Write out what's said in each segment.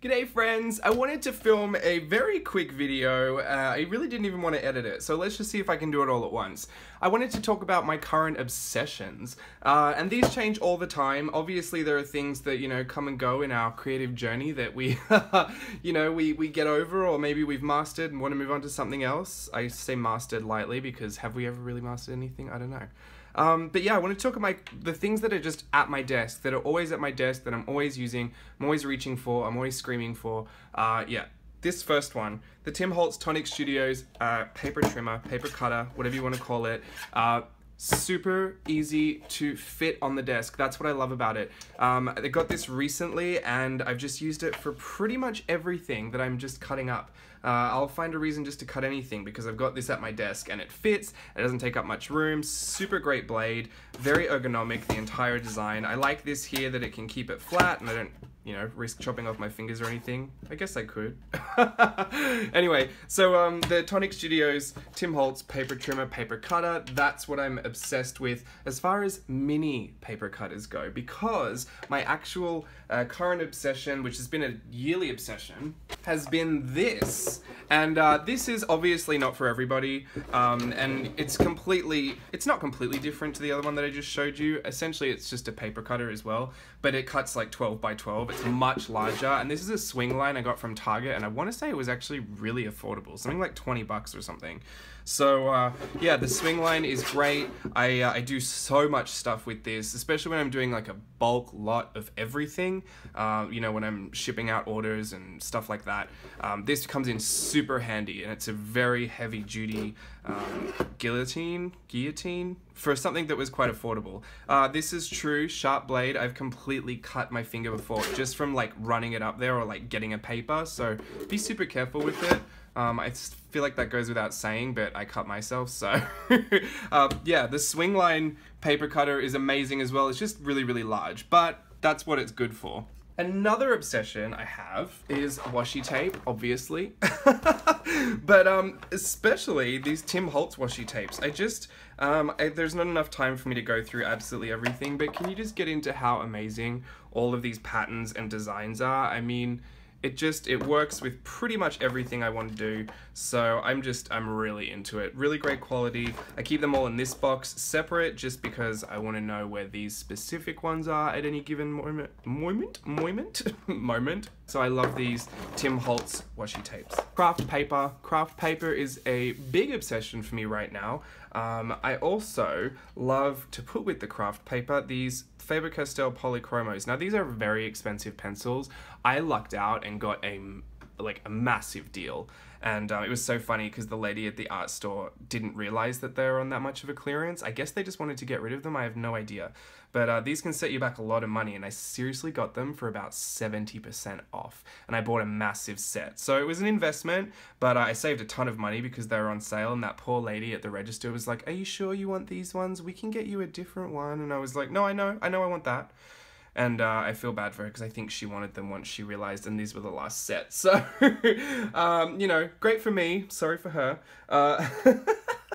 G'day friends! I wanted to film a very quick video. Uh, I really didn't even want to edit it, so let's just see if I can do it all at once. I wanted to talk about my current obsessions, uh, and these change all the time. Obviously there are things that, you know, come and go in our creative journey that we, you know, we, we get over or maybe we've mastered and want to move on to something else. I say mastered lightly because have we ever really mastered anything? I don't know. Um, but yeah, I want to talk about the things that are just at my desk, that are always at my desk, that I'm always using, I'm always reaching for, I'm always screaming for. Uh, yeah, this first one, the Tim Holtz Tonic Studios uh, paper trimmer, paper cutter, whatever you want to call it. Uh, super easy to fit on the desk. That's what I love about it. Um, I got this recently and I've just used it for pretty much everything that I'm just cutting up. Uh, I'll find a reason just to cut anything because I've got this at my desk and it fits, it doesn't take up much room, super great blade, very ergonomic, the entire design. I like this here that it can keep it flat and I don't you know, risk chopping off my fingers or anything. I guess I could. anyway, so um, the Tonic Studios Tim Holtz paper trimmer, paper cutter, that's what I'm obsessed with as far as mini paper cutters go because my actual uh, current obsession, which has been a yearly obsession, has been this. And uh, this is obviously not for everybody, um, and it's completely, it's not completely different to the other one that I just showed you. Essentially, it's just a paper cutter as well, but it cuts like 12 by 12. It's much larger, and this is a Swingline I got from Target, and I want to say it was actually really affordable, something like 20 bucks or something. So uh, yeah, the Swingline is great. I, uh, I do so much stuff with this, especially when I'm doing like a bulk lot of everything. Uh, you know, when I'm shipping out orders and stuff like that. Um, this comes in super handy, and it's a very heavy duty um, guillotine, guillotine for something that was quite affordable. Uh, this is true, sharp blade. I've completely cut my finger before just from like running it up there or like getting a paper. So be super careful with it. Um, I feel like that goes without saying, but I cut myself, so... uh, yeah, the Swingline paper cutter is amazing as well. It's just really, really large, but that's what it's good for. Another obsession I have is washi tape, obviously. but um, especially these Tim Holtz washi tapes. I just, um, I, there's not enough time for me to go through absolutely everything, but can you just get into how amazing all of these patterns and designs are? I mean, it just it works with pretty much everything I want to do. So I'm just I'm really into it. Really great quality. I keep them all in this box separate just because I want to know where these specific ones are at any given moment moment moment moment. So I love these Tim Holtz washi tapes. Craft paper. Craft paper is a big obsession for me right now. Um, I also love to put with the craft paper these Faber-Castell Polychromos. Now these are very expensive pencils. I lucked out and got a like a massive deal. And uh, it was so funny because the lady at the art store didn't realize that they were on that much of a clearance. I guess they just wanted to get rid of them. I have no idea. But uh, these can set you back a lot of money, and I seriously got them for about 70% off. And I bought a massive set. So it was an investment, but uh, I saved a ton of money because they were on sale. And that poor lady at the register was like, Are you sure you want these ones? We can get you a different one. And I was like, No, I know. I know I want that and uh, I feel bad for her because I think she wanted them once she realized, and these were the last set. So, um, you know, great for me. Sorry for her. Uh,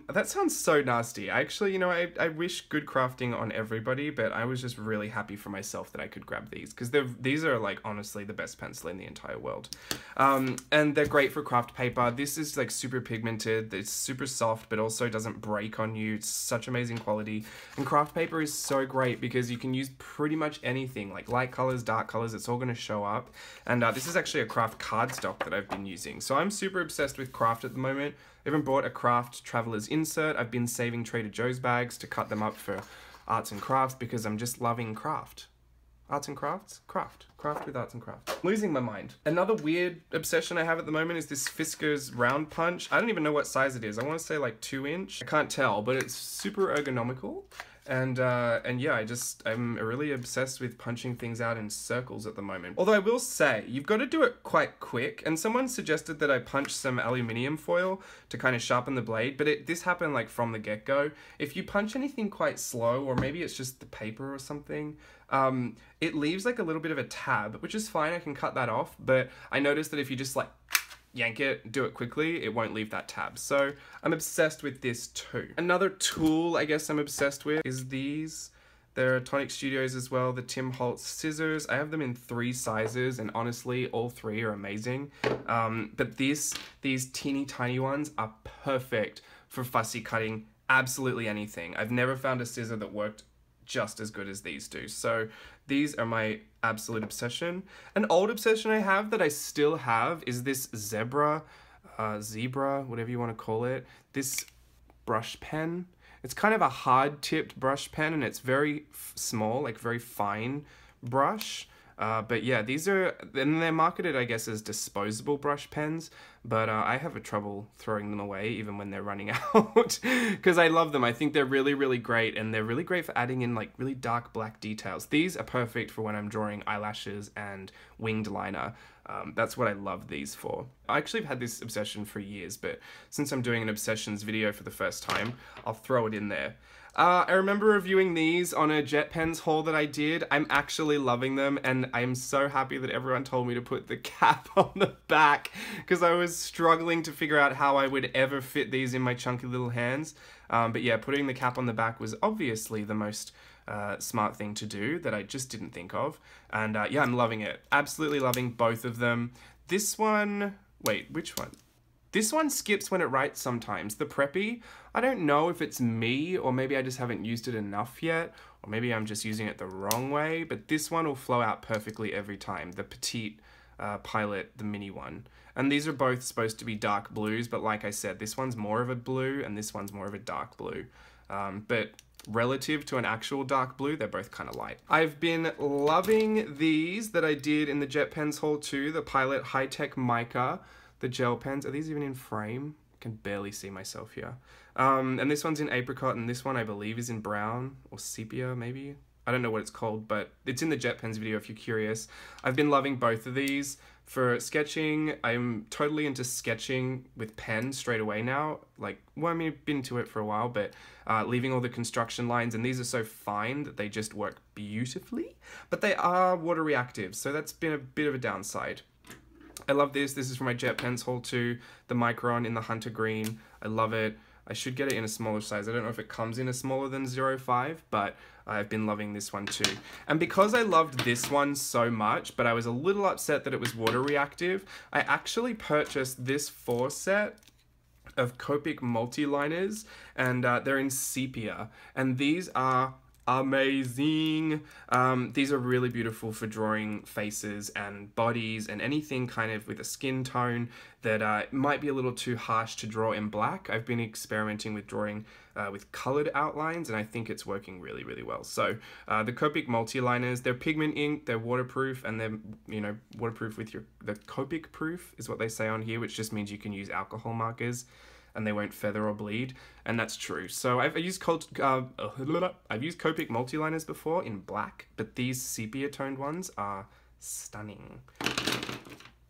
That sounds so nasty. Actually, you know, I, I wish good crafting on everybody, but I was just really happy for myself that I could grab these because they're these are like honestly the best pencil in the entire world. Um, and they're great for craft paper. This is like super pigmented. It's super soft, but also doesn't break on you. It's such amazing quality. And craft paper is so great because you can use pretty much anything like light colors, dark colors. It's all going to show up. And uh, this is actually a craft cardstock that I've been using. So I'm super obsessed with craft at the moment. Even bought a craft traveler's insert. I've been saving Trader Joe's bags to cut them up for arts and crafts because I'm just loving craft. Arts and crafts? Craft. Craft with arts and crafts. losing my mind. Another weird obsession I have at the moment is this Fiskars round punch. I don't even know what size it is. I want to say like two inch. I can't tell, but it's super ergonomical. And uh, and yeah, I just I'm really obsessed with punching things out in circles at the moment. Although I will say you've got to do it quite quick. And someone suggested that I punch some aluminium foil to kind of sharpen the blade, but it this happened like from the get go. If you punch anything quite slow, or maybe it's just the paper or something, um, it leaves like a little bit of a tab, which is fine. I can cut that off. But I noticed that if you just like yank it, do it quickly, it won't leave that tab. So I'm obsessed with this too. Another tool I guess I'm obsessed with is these There are Tonic Studios as well, the Tim Holtz scissors. I have them in three sizes, and honestly, all three are amazing. Um, but these, these teeny tiny ones are perfect for fussy cutting absolutely anything. I've never found a scissor that worked just as good as these do. So these are my absolute obsession. An old obsession I have that I still have is this zebra, uh, zebra, whatever you want to call it. This brush pen. It's kind of a hard tipped brush pen and it's very small, like very fine brush. Uh, but yeah, these are, and they're marketed, I guess, as disposable brush pens, but uh, I have a trouble throwing them away even when they're running out because I love them. I think they're really, really great, and they're really great for adding in like really dark black details. These are perfect for when I'm drawing eyelashes and winged liner. Um, that's what I love these for. I actually have had this obsession for years, but since I'm doing an obsessions video for the first time, I'll throw it in there. Uh, I remember reviewing these on a JetPens haul that I did. I'm actually loving them and I'm so happy that everyone told me to put the cap on the back because I was struggling to figure out how I would ever fit these in my chunky little hands. Um, but yeah, putting the cap on the back was obviously the most uh, smart thing to do that I just didn't think of. And uh, yeah, I'm loving it. Absolutely loving both of them. This one, wait, which one? This one skips when it writes sometimes. The Preppy, I don't know if it's me or maybe I just haven't used it enough yet or maybe I'm just using it the wrong way, but this one will flow out perfectly every time. The Petite uh, Pilot, the mini one. And these are both supposed to be dark blues, but like I said, this one's more of a blue and this one's more of a dark blue. Um, but relative to an actual dark blue, they're both kind of light. I've been loving these that I did in the JetPens haul too, the Pilot High Tech Maica the gel pens. Are these even in frame? I can barely see myself here. Um, and this one's in apricot, and this one I believe is in brown or sepia, maybe. I don't know what it's called, but it's in the JetPens video if you're curious. I've been loving both of these. For sketching, I'm totally into sketching with pen straight away now. Like, well, I mean, I've been to it for a while, but uh, leaving all the construction lines, and these are so fine that they just work beautifully. But they are water reactive, so that's been a bit of a downside. I love this. This is from my JetPens haul too. The Micron in the Hunter Green. I love it. I should get it in a smaller size. I don't know if it comes in a smaller than 05, but I've been loving this one too. And because I loved this one so much, but I was a little upset that it was water reactive, I actually purchased this four set of Copic multi-liners, and uh, they're in sepia. And these are amazing. Um, these are really beautiful for drawing faces and bodies and anything kind of with a skin tone that uh, might be a little too harsh to draw in black. I've been experimenting with drawing uh, with colored outlines and I think it's working really, really well. So uh, the Copic multi-liners, they're pigment ink, they're waterproof and they're, you know, waterproof with your, the Copic proof is what they say on here, which just means you can use alcohol markers and they won't feather or bleed, and that's true. So I've used uh, I've used Copic multiliners before in black, but these sepia toned ones are stunning.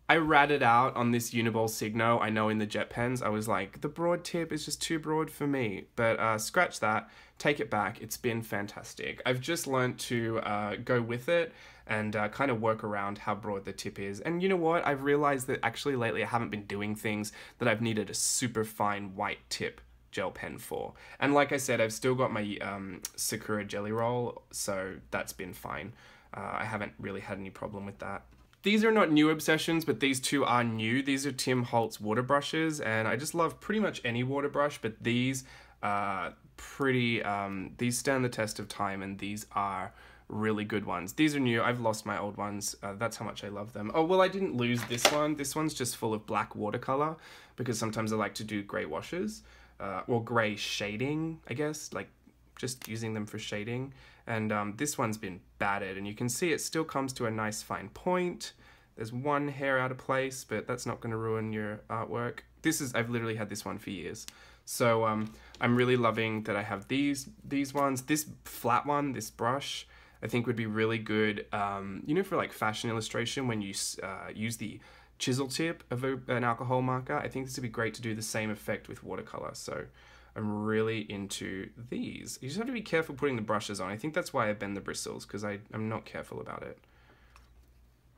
I ratted out on this Uniball Signo. I know in the JetPens, I was like, the broad tip is just too broad for me. But uh, scratch that, take it back. It's been fantastic. I've just learned to uh, go with it and uh, kind of work around how broad the tip is. And you know what? I've realized that actually lately I haven't been doing things that I've needed a super fine white tip gel pen for. And like I said, I've still got my um, Sakura Gelly Roll, so that's been fine. Uh, I haven't really had any problem with that. These are not new obsessions, but these two are new. These are Tim Holtz water brushes, and I just love pretty much any water brush, but these are pretty, um, these stand the test of time, and these are really good ones. These are new. I've lost my old ones. Uh, that's how much I love them. Oh, well, I didn't lose this one. This one's just full of black watercolor because sometimes I like to do gray washes uh, or gray shading, I guess, like just using them for shading. And um, this one's been battered and you can see it still comes to a nice fine point. There's one hair out of place, but that's not going to ruin your artwork. This is, I've literally had this one for years. So um, I'm really loving that I have these these ones. This flat one, this brush, I think would be really good, um, you know, for like fashion illustration when you uh, use the chisel tip of a, an alcohol marker. I think this would be great to do the same effect with watercolor. So I'm really into these. You just have to be careful putting the brushes on. I think that's why I bend the bristles because I'm not careful about it.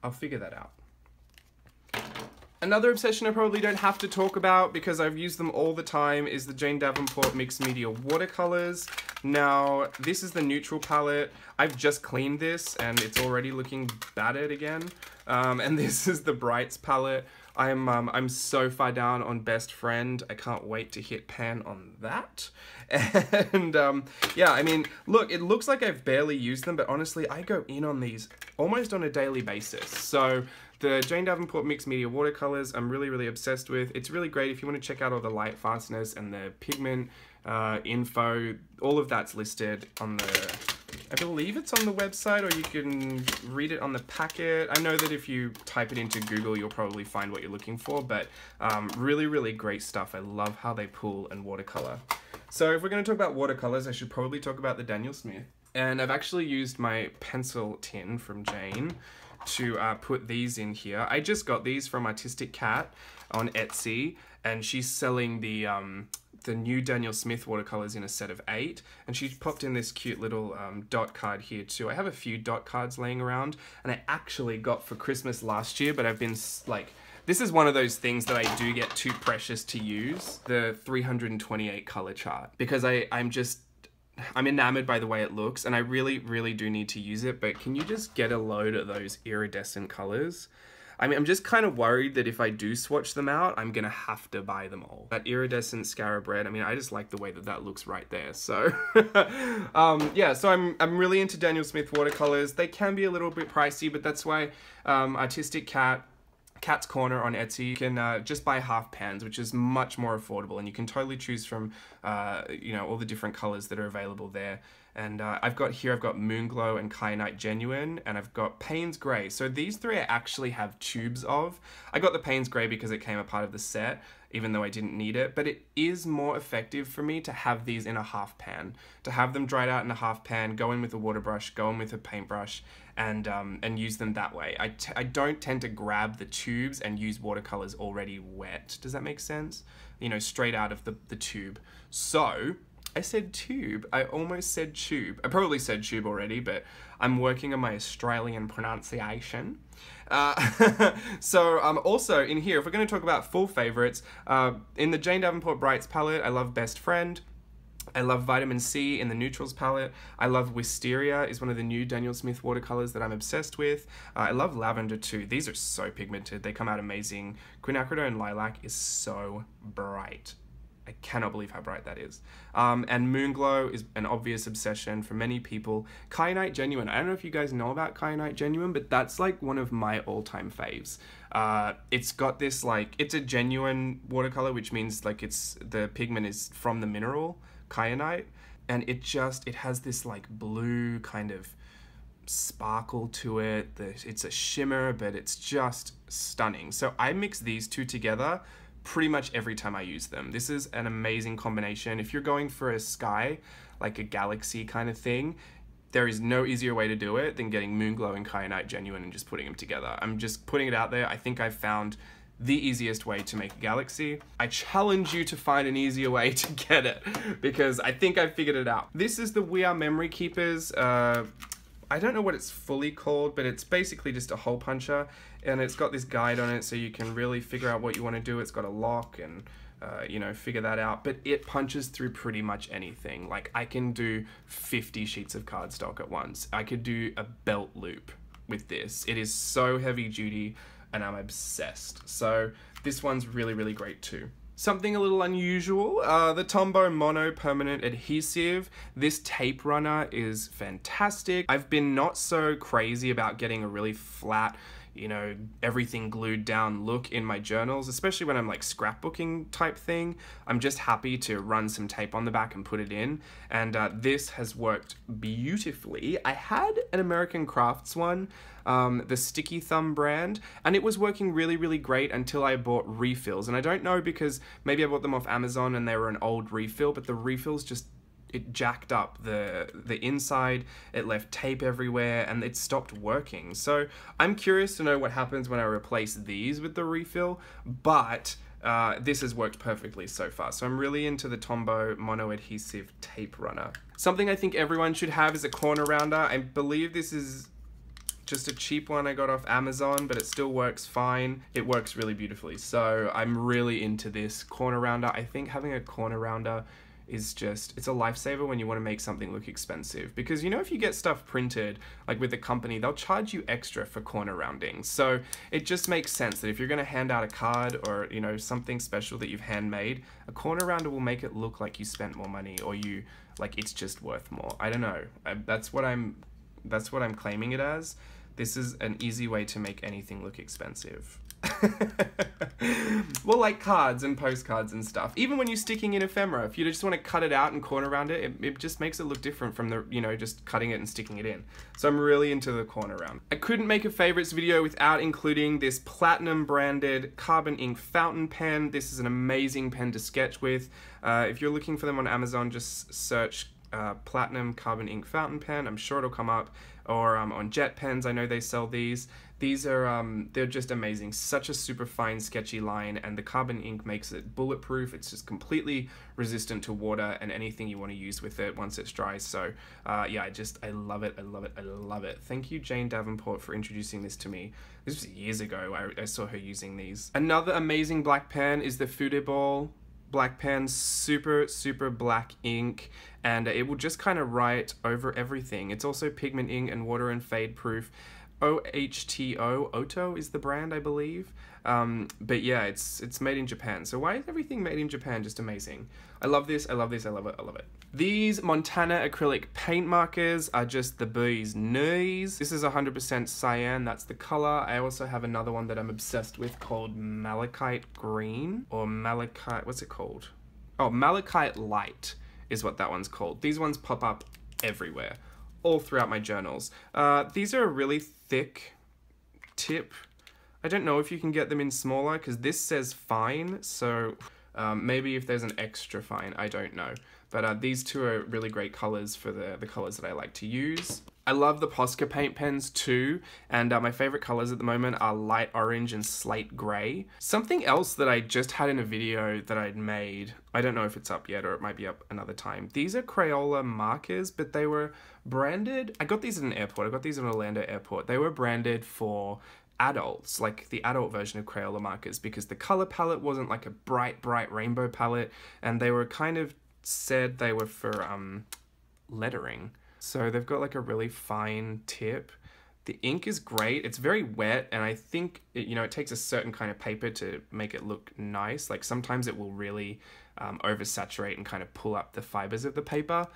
I'll figure that out. Another obsession I probably don't have to talk about because I've used them all the time is the Jane Davenport Mixed Media Watercolors. Now, this is the neutral palette. I've just cleaned this and it's already looking battered again. Um, and this is the Brights palette. I'm um, I'm so far down on Best Friend. I can't wait to hit pan on that. And um, yeah, I mean, look, it looks like I've barely used them, but honestly, I go in on these almost on a daily basis. So the Jane Davenport Mixed Media Watercolors, I'm really, really obsessed with. It's really great if you want to check out all the light fastness and the pigment uh, info. All of that's listed on the I believe it's on the website or you can read it on the packet. I know that if you type it into Google, you'll probably find what you're looking for, but um, really, really great stuff. I love how they pool and watercolor. So if we're going to talk about watercolors, I should probably talk about the Daniel Smith. And I've actually used my pencil tin from Jane to uh, put these in here. I just got these from Artistic Cat on Etsy, and she's selling the um, the new Daniel Smith watercolors in a set of eight, and she popped in this cute little um, dot card here too. I have a few dot cards laying around, and I actually got for Christmas last year, but I've been like, this is one of those things that I do get too precious to use, the 328 color chart, because I, I'm just I'm enamored by the way it looks and I really, really do need to use it, but can you just get a load of those iridescent colors? I mean, I'm just kind of worried that if I do swatch them out, I'm gonna have to buy them all. That iridescent scarab red, I mean, I just like the way that that looks right there. So, um, yeah, so I'm, I'm really into Daniel Smith watercolors. They can be a little bit pricey, but that's why um, Artistic Cat Cat's Corner on Etsy, you can uh, just buy half pans, which is much more affordable, and you can totally choose from, uh, you know, all the different colors that are available there. And uh, I've got here, I've got Moonglow and Kyanite Genuine, and I've got Payne's Grey. So these three I actually have tubes of. I got the Payne's Grey because it came a part of the set, even though I didn't need it, but it is more effective for me to have these in a half pan, to have them dried out in a half pan, go in with a water brush, go in with a paintbrush, and um, and use them that way. I t- I don't tend to grab the tubes and use watercolors already wet. Does that make sense? You know, straight out of the, the tube. So I said tube. I almost said tube. I probably said tube already, but I'm working on my Australian pronunciation. Uh, so um, also in here, if we're going to talk about full favorites, uh, in the Jane Davenport Brights palette, I love Best Friend. I love Vitamin C in the Neutrals palette. I love Wisteria is one of the new Daniel Smith watercolors that I'm obsessed with. Uh, I love Lavender too. These are so pigmented. They come out amazing. Quinacridone Lilac is so bright. I cannot believe how bright that is. Um, and Moonglow is an obvious obsession for many people. Kyanite Genuine. I don't know if you guys know about Kyanite Genuine, but that's like one of my all-time faves. Uh, it's got this like, it's a genuine watercolor, which means like it's, the pigment is from the mineral, kyanite. And it just, it has this like blue kind of sparkle to it. It's a shimmer, but it's just stunning. So I mix these two together pretty much every time I use them. This is an amazing combination. If you're going for a sky, like a galaxy kind of thing, there is no easier way to do it than getting Moonglow and Kyanite Genuine and just putting them together. I'm just putting it out there. I think I've found the easiest way to make a galaxy. I challenge you to find an easier way to get it because I think I've figured it out. This is the We Are Memory Keepers uh, I don't know what it's fully called, but it's basically just a hole puncher, and it's got this guide on it so you can really figure out what you want to do. It's got a lock and uh, you know, figure that out. But it punches through pretty much anything. Like I can do 50 sheets of cardstock at once. I could do a belt loop with this. It is so heavy duty and I'm obsessed. So this one's really, really great too. Something a little unusual, uh, the Tombow Mono Permanent Adhesive. This tape runner is fantastic. I've been not so crazy about getting a really flat, you know, everything glued down look in my journals, especially when I'm like scrapbooking type thing. I'm just happy to run some tape on the back and put it in. And uh, this has worked beautifully. I had an American Crafts one um, the Sticky Thumb brand, and it was working really, really great until I bought refills. And I don't know because maybe I bought them off Amazon and they were an old refill, but the refills just it jacked up the the inside it left tape everywhere and it stopped working so i'm curious to know what happens when i replace these with the refill but uh, this has worked perfectly so far. So I'm really into the Tombow Mono Adhesive Tape Runner. Something I think everyone should have is a corner rounder. I believe this is just a cheap one I got off Amazon, but it still works fine. It works really beautifully. So I'm really into this corner rounder. I think having a corner rounder is just it's a lifesaver when you want to make something look expensive. Because you know if you get stuff printed like with a company they'll charge you extra for corner rounding so it just makes sense that if you're going to hand out a card or you know something special that you've handmade a corner rounder will make it look like you spent more money or you like it's just worth more. I don't know. I, that's what i'm that's what i'm claiming it as. This is an easy way to make anything look expensive. well, like cards and postcards and stuff. Even when you're sticking in ephemera, if you just want to cut it out and corner around it, it, it, just makes it look different from the, you know, just cutting it and sticking it in. So I'm really into the corner round. I couldn't make a favorites video without including this platinum branded carbon ink fountain pen. This is an amazing pen to sketch with. Uh, if you're looking for them on Amazon, just search uh, platinum carbon ink fountain pen. I'm sure it'll come up. Or um, on JetPens, I know they sell these. These are, um, they're just amazing. Such a super fine, sketchy line, and the carbon ink makes it bulletproof. It's just completely resistant to water and anything you want to use with it once it's dry. So, uh, yeah, I just, I love it. I love it. I love it. Thank you, Jane Davenport, for introducing this to me. This was years ago. I, I saw her using these. Another amazing black pen is the Fude black pen, super, super black ink, and it will just kind of write over everything. It's also pigment ink and water and fade proof. OHTO, Oto is the brand, I believe. Um, but yeah, it's it's made in Japan. So why is everything made in Japan just amazing? I love this, I love this, I love it, I love it. These Montana acrylic paint markers are just the bee's knees. This is 100% cyan, that's the color. I also have another one that I'm obsessed with called Malachite Green, or Malachite, what's it called? Oh, Malachite Light is what that one's called. These ones pop up everywhere, all throughout my journals. Uh, these are a really thick tip I don't know if you can get them in smaller because this says fine, so um, maybe if there's an extra fine, I don't know. But uh, these two are really great colors for the, the colors that I like to use. I love the Posca paint pens too, and uh, my favorite colors at the moment are light orange and slate gray. Something else that I just had in a video that I'd made, I don't know if it's up yet or it might be up another time. These are Crayola markers, but they were branded, I got these at an airport, I got these at Orlando airport. They were branded for adults, like the adult version of Crayola markers, because the color palette wasn't like a bright, bright rainbow palette, and they were kind of said they were for um, lettering. So they've got like a really fine tip. The ink is great. It's very wet, and I think it, you know it takes a certain kind of paper to make it look nice. Like sometimes it will really um, oversaturate and kind of pull up the fibers of the paper,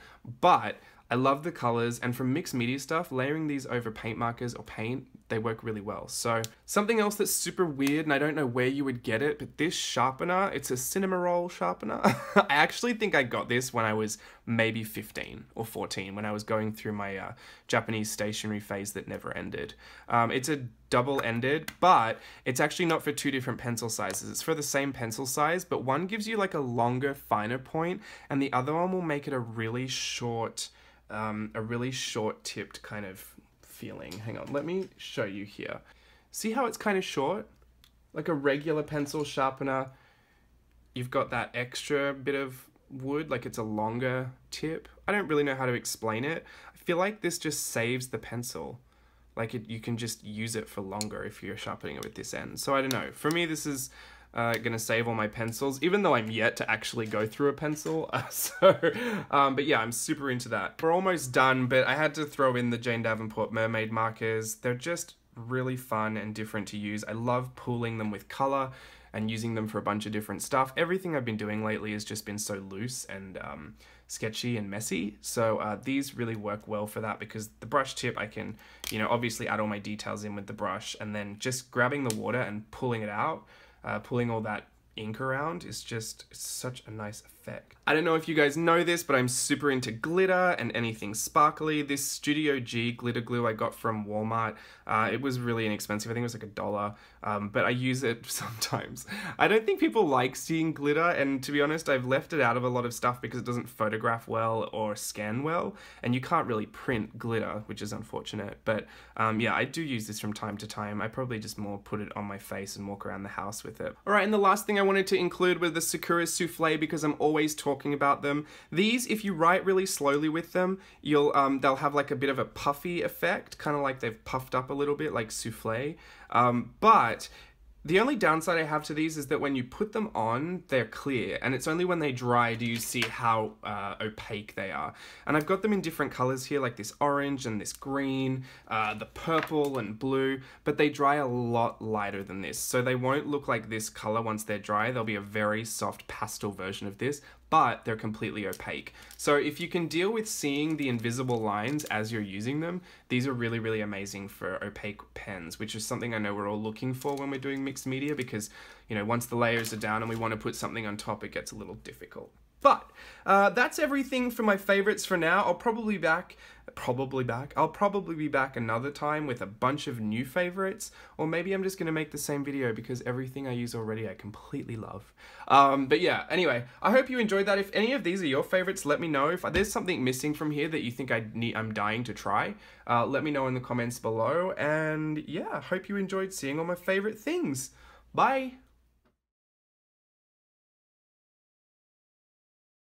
but I love the colors, and from mixed media stuff, layering these over paint markers or paint they work really well. So something else that's super weird, and I don't know where you would get it, but this sharpener, it's a Cinnamoroll sharpener. I actually think I got this when I was maybe 15 or 14, when I was going through my uh, Japanese stationery phase that never ended. Um, it's a double-ended, but it's actually not for two different pencil sizes. It's for the same pencil size, but one gives you like a longer, finer point, and the other one will make it a really short, um, a really short tipped kind of feeling. Hang on, let me show you here. See how it's kind of short? Like a regular pencil sharpener, you've got that extra bit of wood, like it's a longer tip. I don't really know how to explain it. I feel like this just saves the pencil. Like it, you can just use it for longer if you're sharpening it with this end. So I don't know. For me, this is uh, gonna save all my pencils, even though I'm yet to actually go through a pencil. Uh, so, um, but yeah, I'm super into that. We're almost done, but I had to throw in the Jane Davenport Mermaid markers. They're just really fun and different to use. I love pooling them with color and using them for a bunch of different stuff. Everything I've been doing lately has just been so loose and um, sketchy and messy. So uh, these really work well for that because the brush tip, I can, you know, obviously add all my details in with the brush and then just grabbing the water and pulling it out uh, pulling all that ink around is just such a nice. I don't know if you guys know this, but I'm super into glitter and anything sparkly. This Studio G glitter glue I got from Walmart, uh, it was really inexpensive. I think it was like a dollar, um, but I use it sometimes. I don't think people like seeing glitter, and to be honest, I've left it out of a lot of stuff because it doesn't photograph well or scan well, and you can't really print glitter, which is unfortunate. But um, yeah, I do use this from time to time. I probably just more put it on my face and walk around the house with it. All right, and the last thing I wanted to include was the Sakura Souffle because I'm all always talking about them. These, if you write really slowly with them, you'll um, they'll have like a bit of a puffy effect, kind of like they've puffed up a little bit, like souffle. Um, but the only downside I have to these is that when you put them on, they're clear, and it's only when they dry do you see how uh, opaque they are. And I've got them in different colors here, like this orange and this green, uh, the purple and blue, but they dry a lot lighter than this. So they won't look like this color once they're dry. They'll be a very soft pastel version of this, but they're completely opaque. So if you can deal with seeing the invisible lines as you're using them, these are really, really amazing for opaque pens, which is something I know we're all looking for when we're doing mixed media because, you know, once the layers are down and we want to put something on top, it gets a little difficult. But uh, that's everything for my favorites for now. I'll probably be back, probably back. I'll probably be back another time with a bunch of new favorites, or maybe I'm just gonna make the same video because everything I use already I completely love. Um, but yeah, anyway, I hope you enjoyed that. If any of these are your favorites, let me know. If there's something missing from here that you think I need, I'm dying to try, uh, let me know in the comments below. And yeah, hope you enjoyed seeing all my favorite things. Bye.